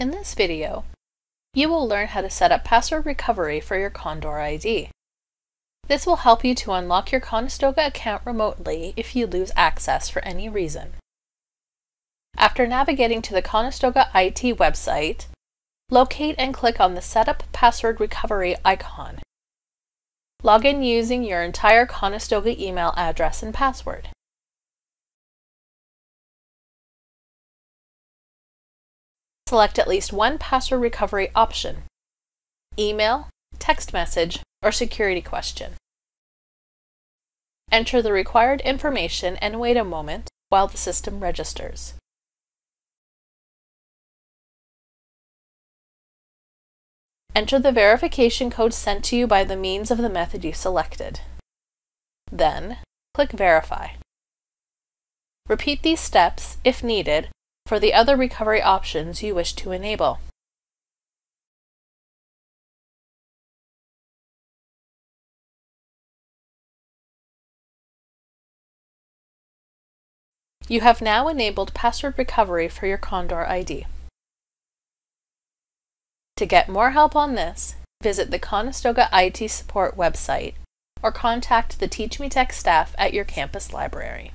In this video, you will learn how to set up password recovery for your Condor ID. This will help you to unlock your Conestoga account remotely if you lose access for any reason. After navigating to the Conestoga IT website, locate and click on the Setup Password Recovery icon. Log in using your entire Conestoga email address and password. Select at least one password recovery option email, text message, or security question. Enter the required information and wait a moment while the system registers. Enter the verification code sent to you by the means of the method you selected. Then, click Verify. Repeat these steps, if needed, for the other recovery options you wish to enable. You have now enabled password recovery for your Condor ID. To get more help on this, visit the Conestoga IT Support website or contact the Teach Me Tech staff at your campus library.